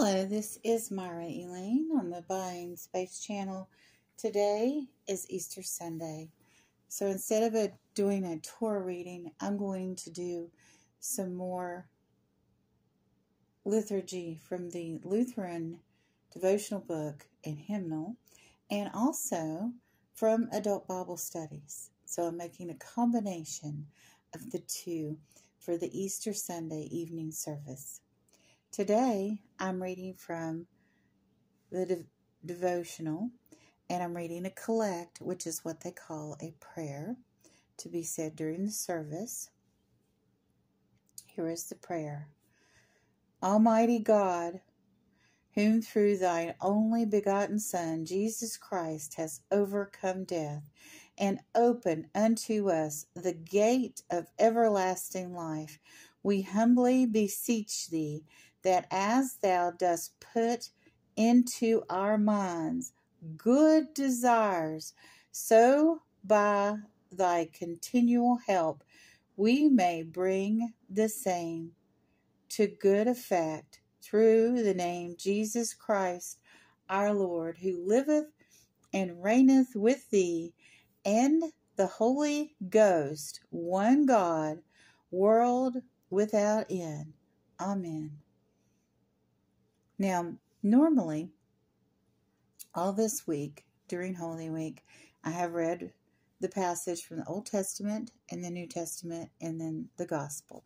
Hello, this is Myra Elaine on the Buying Space channel. Today is Easter Sunday. So instead of a, doing a Torah reading, I'm going to do some more liturgy from the Lutheran devotional book and hymnal, and also from Adult Bible Studies. So I'm making a combination of the two for the Easter Sunday evening service. Today, I'm reading from the de- devotional, and I'm reading a collect, which is what they call a prayer to be said during the service. Here is the prayer Almighty God, whom through thine only begotten Son, Jesus Christ, has overcome death and opened unto us the gate of everlasting life, we humbly beseech thee that as thou dost put into our minds good desires, so by thy continual help we may bring the same to good effect through the name Jesus Christ our Lord, who liveth and reigneth with thee and the Holy Ghost, one God, world without end. Amen. Now, normally, all this week during Holy Week, I have read the passage from the Old Testament and the New Testament and then the Gospel.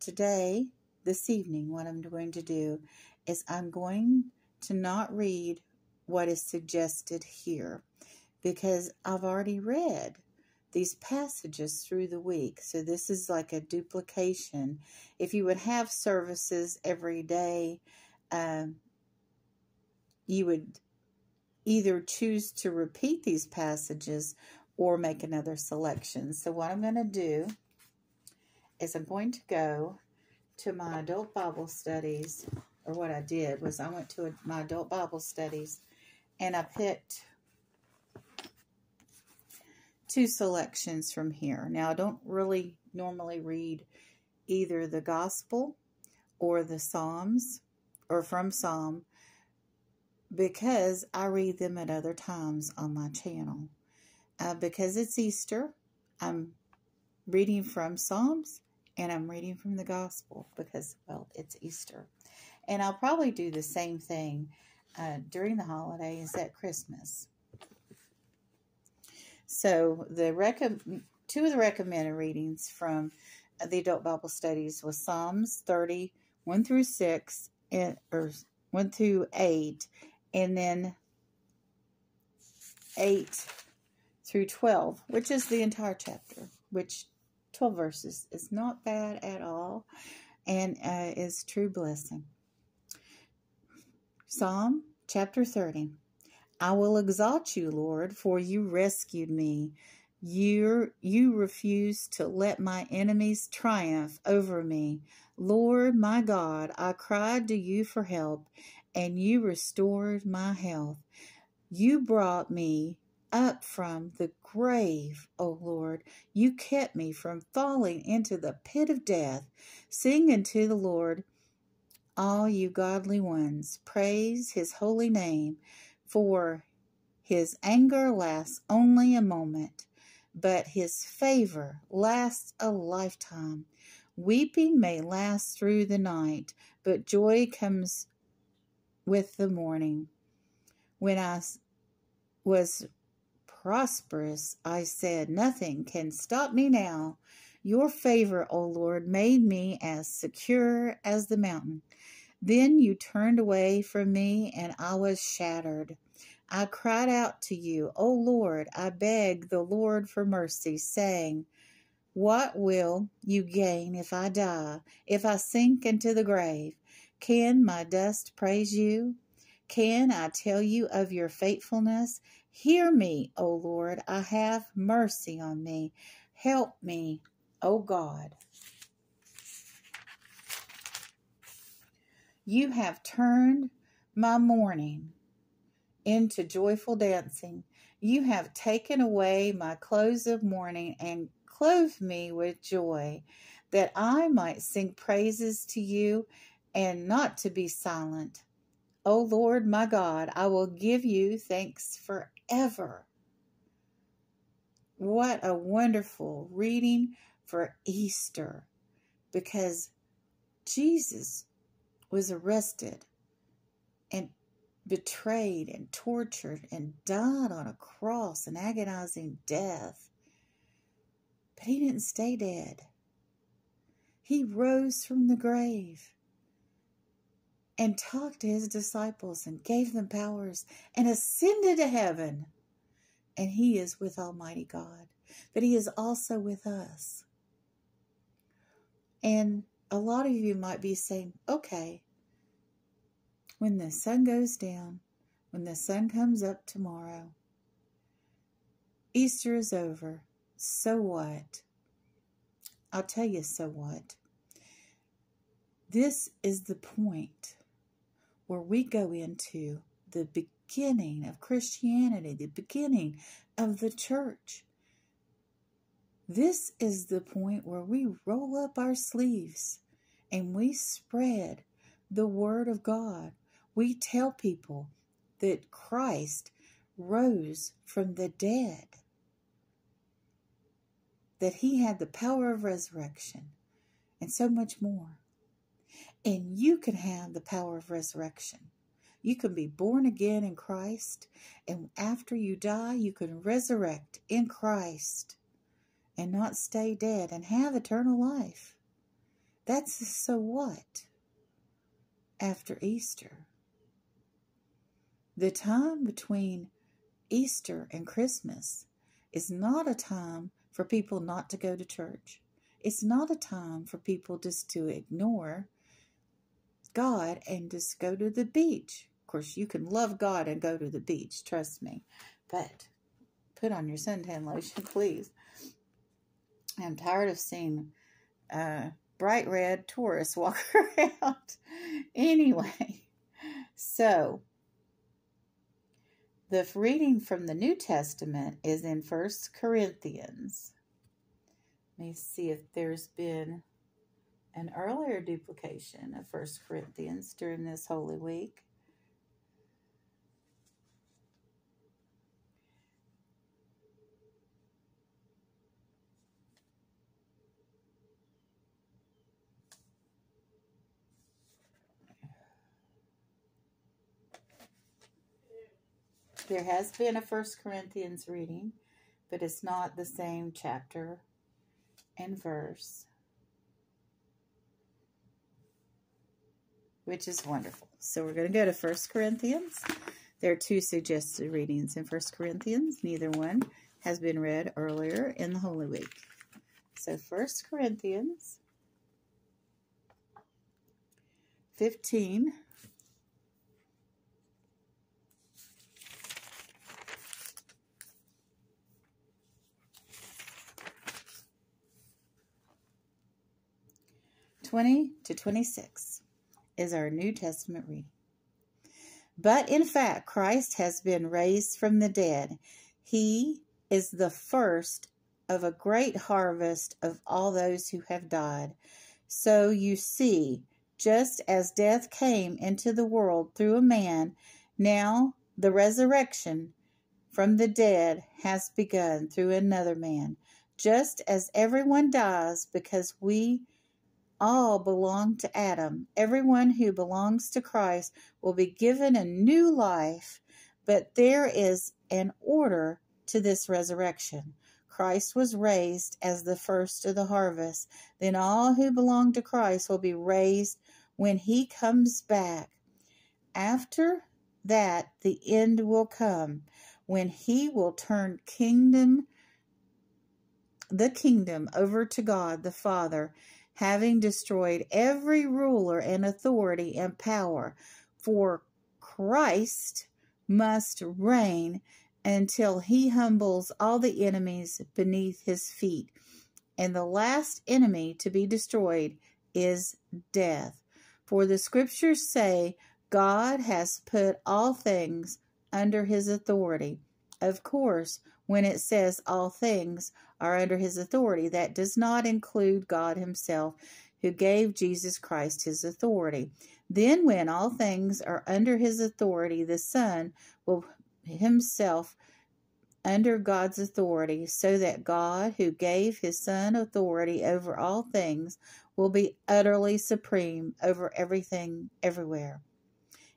Today, this evening, what I'm going to do is I'm going to not read what is suggested here because I've already read these passages through the week. So this is like a duplication. If you would have services every day, um, you would either choose to repeat these passages or make another selection. So what I'm going to do is I'm going to go to my adult Bible studies, or what I did was I went to my adult Bible studies and I picked two selections from here. Now, I don't really normally read either the Gospel or the Psalms or from Psalm because I read them at other times on my channel. Uh, because it's Easter, I'm reading from Psalms and I'm reading from the Gospel because, well, it's Easter. And I'll probably do the same thing uh, during the holidays at Christmas. So the rec- two of the recommended readings from the Adult Bible Studies was Psalms 30, 1 through 6, or 1 through 8, and then 8 through 12, which is the entire chapter, which 12 verses is not bad at all and uh, is true blessing. Psalm chapter 30. I will exalt you, Lord, for you rescued me. You, you refused to let my enemies triumph over me. Lord, my God, I cried to you for help, and you restored my health. You brought me up from the grave, O Lord. You kept me from falling into the pit of death. Sing unto the Lord, all you godly ones. Praise his holy name, for his anger lasts only a moment, but his favor lasts a lifetime. Weeping may last through the night, but joy comes with the morning. When I was prosperous, I said, Nothing can stop me now. Your favor, O Lord, made me as secure as the mountain. Then you turned away from me, and I was shattered. I cried out to you, O Lord, I begged the Lord for mercy, saying, what will you gain if I die, if I sink into the grave? Can my dust praise you? Can I tell you of your faithfulness? Hear me, O Lord. I have mercy on me. Help me, O God. You have turned my mourning into joyful dancing. You have taken away my clothes of mourning and clothed me with joy, that I might sing praises to you and not to be silent. O Lord my God, I will give you thanks forever. What a wonderful reading for Easter because Jesus was arrested and betrayed and tortured and died on a cross, an agonizing death. But he didn't stay dead. He rose from the grave and talked to his disciples and gave them powers and ascended to heaven. And he is with Almighty God, but he is also with us. And a lot of you might be saying, okay, when the sun goes down, when the sun comes up tomorrow, Easter is over. So what? I'll tell you, so what? This is the point where we go into the beginning of Christianity, the beginning of the church. This is the point where we roll up our sleeves and we spread the Word of God. We tell people that Christ rose from the dead, that He had the power of resurrection, and so much more. And you can have the power of resurrection. You can be born again in Christ, and after you die, you can resurrect in Christ and not stay dead and have eternal life. That's so what after Easter. The time between Easter and Christmas is not a time for people not to go to church. It's not a time for people just to ignore God and just go to the beach. Of course, you can love God and go to the beach, trust me. But put on your suntan lotion, please. I'm tired of seeing uh, bright red tourists walk around. anyway, so the reading from the New Testament is in First Corinthians. Let me see if there's been an earlier duplication of First Corinthians during this Holy Week. There has been a First Corinthians reading, but it's not the same chapter and verse. which is wonderful. So we're going to go to First Corinthians. There are two suggested readings in First Corinthians. Neither one has been read earlier in the Holy Week. So First Corinthians 15 20 to 26 is our New Testament reading. But in fact, Christ has been raised from the dead. He is the first of a great harvest of all those who have died. So you see, just as death came into the world through a man, now the resurrection from the dead has begun through another man. Just as everyone dies because we all belong to Adam. Everyone who belongs to Christ will be given a new life, but there is an order to this resurrection. Christ was raised as the first of the harvest. Then all who belong to Christ will be raised when he comes back. After that, the end will come when he will turn kingdom the kingdom over to God the Father having destroyed every ruler and authority and power. For Christ must reign until he humbles all the enemies beneath his feet. And the last enemy to be destroyed is death. For the scriptures say, God has put all things under his authority. Of course, when it says all things are under his authority. That does not include God himself, who gave Jesus Christ his authority. Then, when all things are under his authority, the Son will himself under God's authority, so that God, who gave his Son authority over all things, will be utterly supreme over everything everywhere.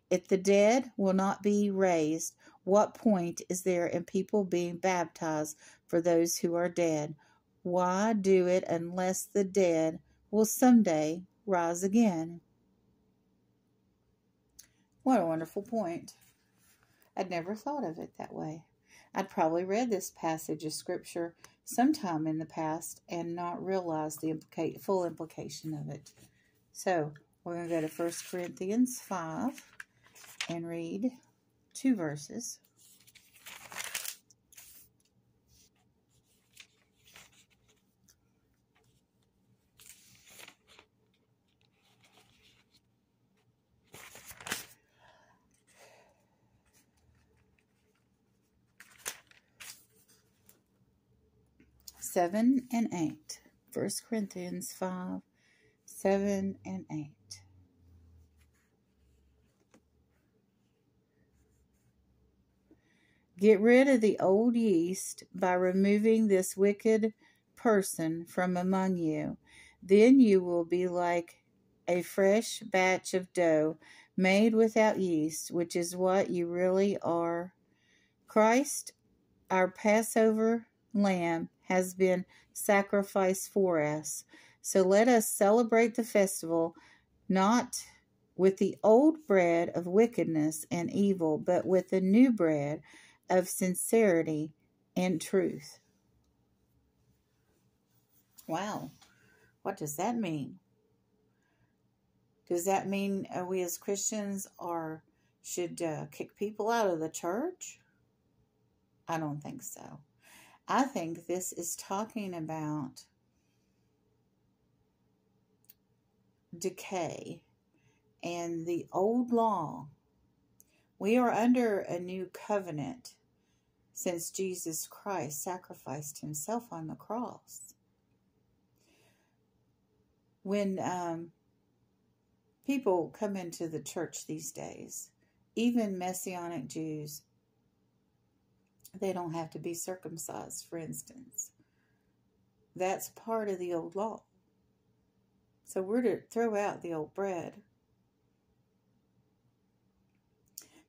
If the dead will not be raised, what point is there in people being baptized for those who are dead? Why do it unless the dead will someday rise again? What a wonderful point. I'd never thought of it that way. I'd probably read this passage of scripture sometime in the past and not realized the implica- full implication of it. So we're going to go to 1 Corinthians 5 and read two verses. Seven and eight. First Corinthians five, seven and eight. Get rid of the old yeast by removing this wicked person from among you. Then you will be like a fresh batch of dough made without yeast, which is what you really are. Christ, our Passover lamb, has been sacrificed for us. So let us celebrate the festival not with the old bread of wickedness and evil, but with the new bread of sincerity and truth. Wow. What does that mean? Does that mean uh, we as Christians are should uh, kick people out of the church? I don't think so. I think this is talking about decay and the old law. We are under a new covenant since Jesus Christ sacrificed himself on the cross. When um, people come into the church these days, even Messianic Jews, they don't have to be circumcised, for instance. That's part of the old law. So we're to throw out the old bread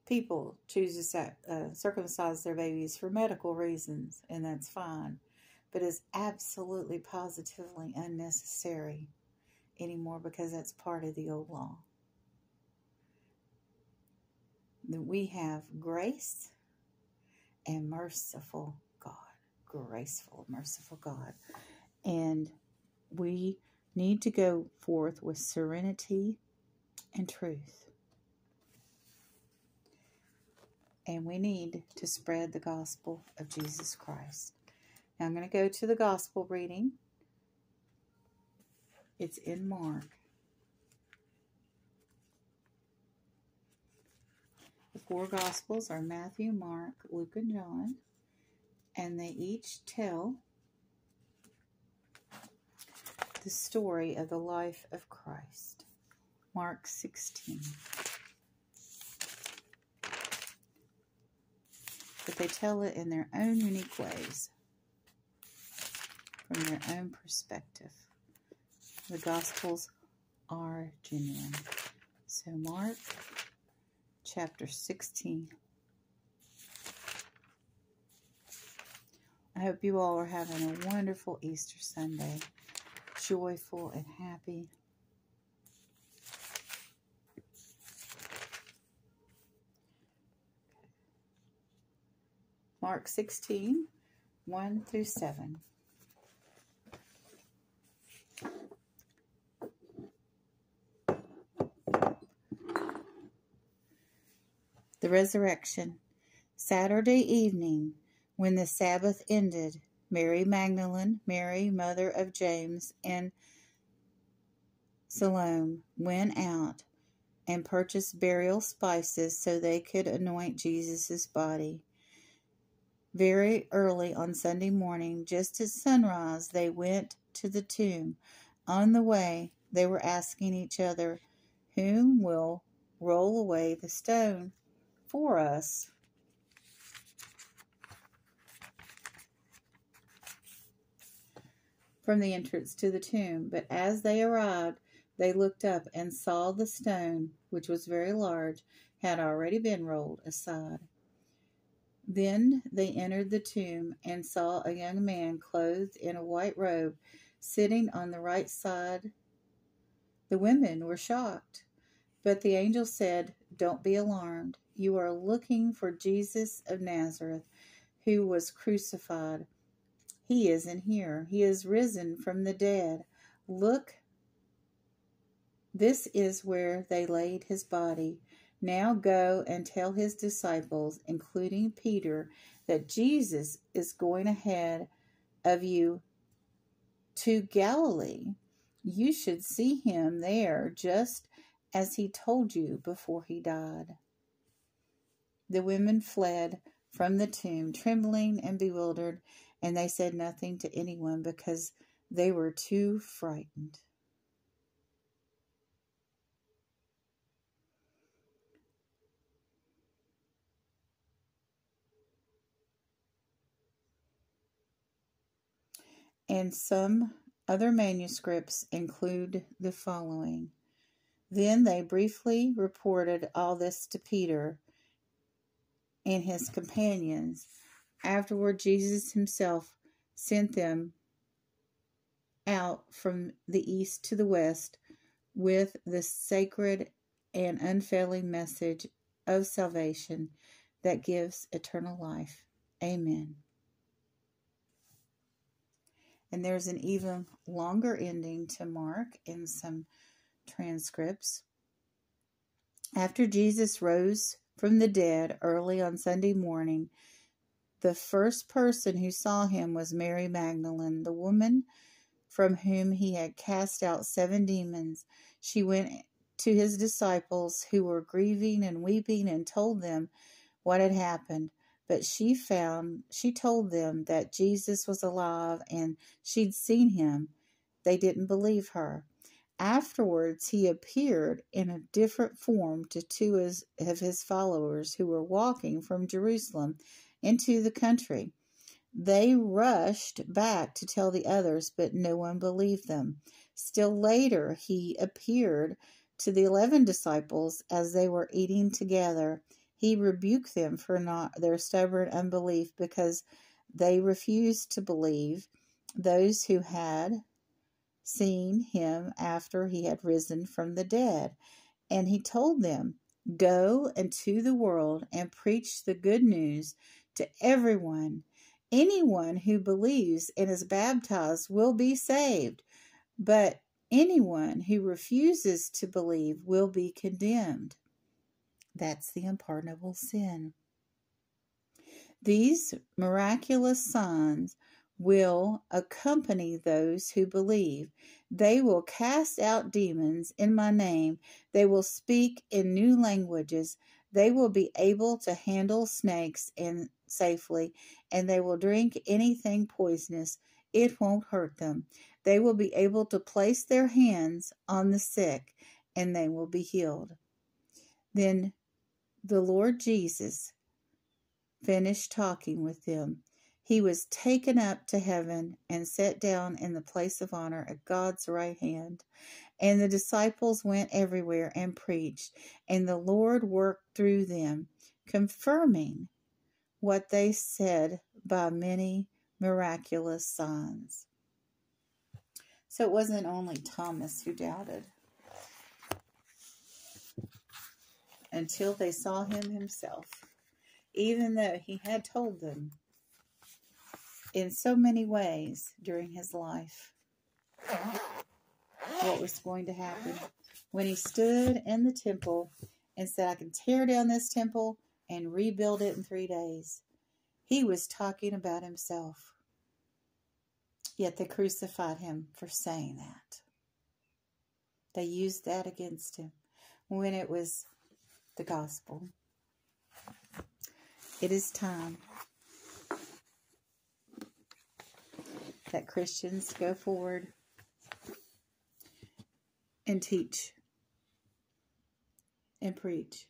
people choose to uh, circumcise their babies for medical reasons, and that's fine. But it's absolutely positively unnecessary anymore because that's part of the old law. That we have grace and merciful God, graceful, merciful God. And we need to go forth with serenity and truth. And we need to spread the gospel of Jesus Christ. Now I'm going to go to the gospel reading. It's in Mark. The four gospels are Matthew, Mark, Luke, and John, and they each tell the story of the life of Christ. Mark 16. But they tell it in their own unique ways, from their own perspective. The Gospels are genuine. So, Mark chapter 16. I hope you all are having a wonderful Easter Sunday, joyful and happy. Mark 16, 1 through 7. The resurrection. Saturday evening, when the Sabbath ended, Mary Magdalene, Mary, mother of James, and Salome went out and purchased burial spices so they could anoint Jesus' body. Very early on Sunday morning, just at sunrise, they went to the tomb. On the way, they were asking each other, Whom will roll away the stone for us? From the entrance to the tomb. But as they arrived, they looked up and saw the stone, which was very large, had already been rolled aside. Then they entered the tomb and saw a young man clothed in a white robe sitting on the right side. The women were shocked, but the angel said, Don't be alarmed. You are looking for Jesus of Nazareth, who was crucified. He isn't here. He is risen from the dead. Look, this is where they laid his body. Now go and tell his disciples, including Peter, that Jesus is going ahead of you to Galilee. You should see him there just as he told you before he died. The women fled from the tomb, trembling and bewildered, and they said nothing to anyone because they were too frightened. And some other manuscripts include the following. Then they briefly reported all this to Peter and his companions. Afterward, Jesus himself sent them out from the east to the west with the sacred and unfailing message of salvation that gives eternal life. Amen. And there's an even longer ending to Mark in some transcripts. After Jesus rose from the dead early on Sunday morning, the first person who saw him was Mary Magdalene, the woman from whom he had cast out seven demons. She went to his disciples who were grieving and weeping and told them what had happened. But she found, she told them that Jesus was alive and she'd seen him. They didn't believe her. Afterwards, he appeared in a different form to two of his followers who were walking from Jerusalem into the country. They rushed back to tell the others, but no one believed them. Still later, he appeared to the eleven disciples as they were eating together. He rebuked them for not their stubborn unbelief because they refused to believe those who had seen him after he had risen from the dead. And he told them, Go into the world and preach the good news to everyone. Anyone who believes and is baptized will be saved, but anyone who refuses to believe will be condemned. That's the unpardonable sin. These miraculous signs will accompany those who believe. They will cast out demons in my name. They will speak in new languages. They will be able to handle snakes and safely, and they will drink anything poisonous. It won't hurt them. They will be able to place their hands on the sick, and they will be healed. Then the Lord Jesus finished talking with them, he was taken up to heaven and set down in the place of honor at God's right hand. And the disciples went everywhere and preached, and the Lord worked through them, confirming what they said by many miraculous signs. So it wasn't only Thomas who doubted. Until they saw him himself, even though he had told them in so many ways during his life what was going to happen. When he stood in the temple and said, I can tear down this temple and rebuild it in three days, he was talking about himself. Yet they crucified him for saying that. They used that against him when it was the gospel. It is time that Christians go forward and teach and preach.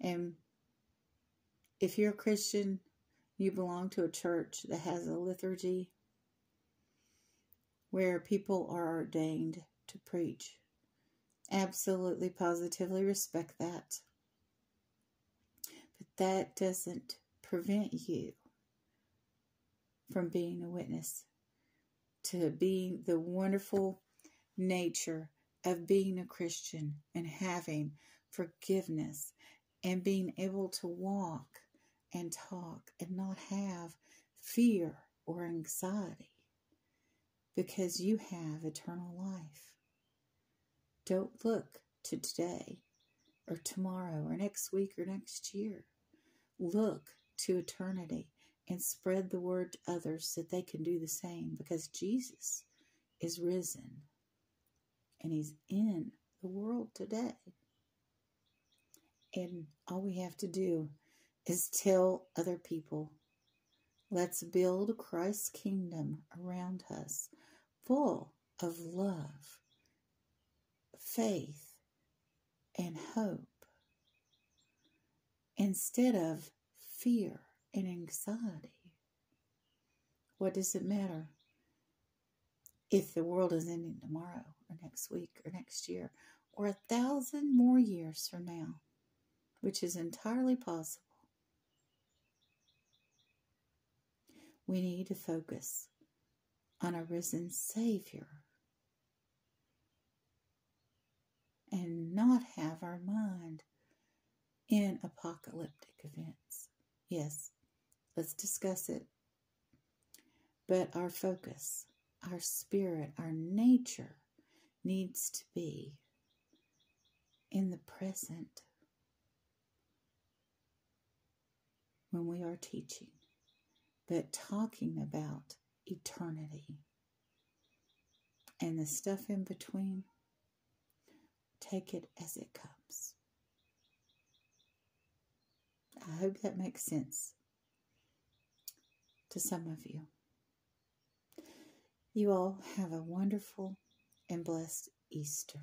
And if you're a Christian, you belong to a church that has a liturgy where people are ordained to preach. Absolutely, positively respect that. But that doesn't prevent you from being a witness to being the wonderful nature of being a Christian and having forgiveness and being able to walk and talk and not have fear or anxiety because you have eternal life. Don't look to today or tomorrow or next week or next year. Look to eternity and spread the word to others that they can do the same because Jesus is risen and he's in the world today. And all we have to do is tell other people, let's build Christ's kingdom around us full of love, faith, and hope instead of fear and anxiety. What does it matter if the world is ending tomorrow or next week or next year or a thousand more years from now, which is entirely possible? We need to focus on a risen Savior and not have our mind in apocalyptic events. Yes, let's discuss it. But our focus, our spirit, our nature needs to be in the present when we are teaching, but talking about eternity and the stuff in between. Take it as it comes. I hope that makes sense to some of you. You all have a wonderful and blessed Easter.